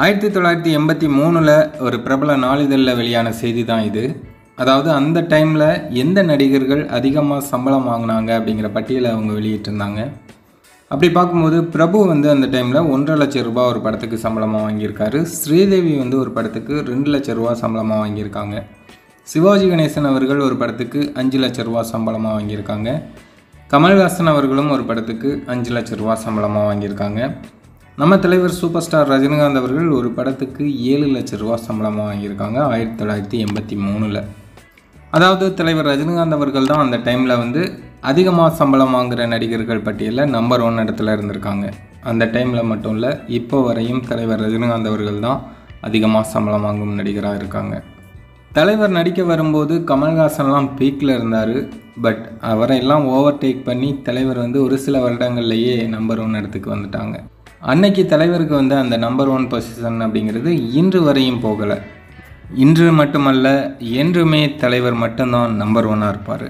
ஆயிரத்தி தொள்ளாயிரத்தி எண்பத்தி மூணில் ஒரு பிரபல நாளிதழில் வெளியான செய்தி தான் இது. அதாவது அந்த டைமில் எந்த நடிகர்கள் அதிகமாக சம்பளம் வாங்கினாங்க அப்படிங்கிற பட்டியலை அவங்க வெளியிட்டிருந்தாங்க. அப்படி பார்க்கும்போது பிரபு வந்து அந்த டைமில் ஒன்றரை லட்சம் ரூபாய் ஒரு படத்துக்கு சம்பளமாக வாங்கியிருக்காரு. ஸ்ரீதேவி வந்து ஒரு படத்துக்கு ரெண்டு லட்ச ரூபா சம்பளமாக வாங்கியிருக்காங்க. சிவாஜி கணேசன் அவர்கள் ஒரு படத்துக்கு அஞ்சு லட்ச ரூபா சம்பளமாக வாங்கியிருக்காங்க. கமல்ஹாசன் அவர்களும் ஒரு படத்துக்கு அஞ்சு லட்ச ரூபா சம்பளமாக வாங்கியிருக்காங்க. நம்ம தலைவர் சூப்பர் ஸ்டார் ரஜினிகாந்த் அவர்கள் ஒரு படத்துக்கு ஏழு லட்ச ரூபா சம்பளமாக வாங்கியிருக்காங்க ஆயிரத்தி தொள்ளாயிரத்தி எண்பத்தி மூணில். அதாவது தலைவர் ரஜினிகாந்த் அவர்கள் தான் அந்த டைமில் வந்து அதிகமாக சம்பளம் வாங்குகிற நடிகர்கள் பட்டியலில் நம்பர் ஒன் இடத்துல இருந்திருக்காங்க. அந்த டைமில் மட்டும் இல்லை இப்போ வரையும் தலைவர் ரஜினிகாந்த் அவர்கள் தான் அதிகமாக சம்பளம் வாங்கும் நடிகராக இருக்காங்க. தலைவர் நடிக்க வரும்போது கமல்ஹாசன்லாம் பீக்கில் இருந்தார் பட் அவரை எல்லாம் ஓவர்டேக் பண்ணி தலைவர் வந்து ஒரு சில வருடங்கள்லேயே நம்பர் ஒன் இடத்துக்கு வந்துட்டாங்க. அன்னைக்கு தலைவருக்கு வந்து அந்த நம்பர் ஒன் பொசிஷன் அப்படிங்கிறது இன்று வரையும் போகலை. இன்று மட்டுமல்ல என்றுமே தலைவர் மட்டும்தான் நம்பர் ஒன்னாக இருப்பார்.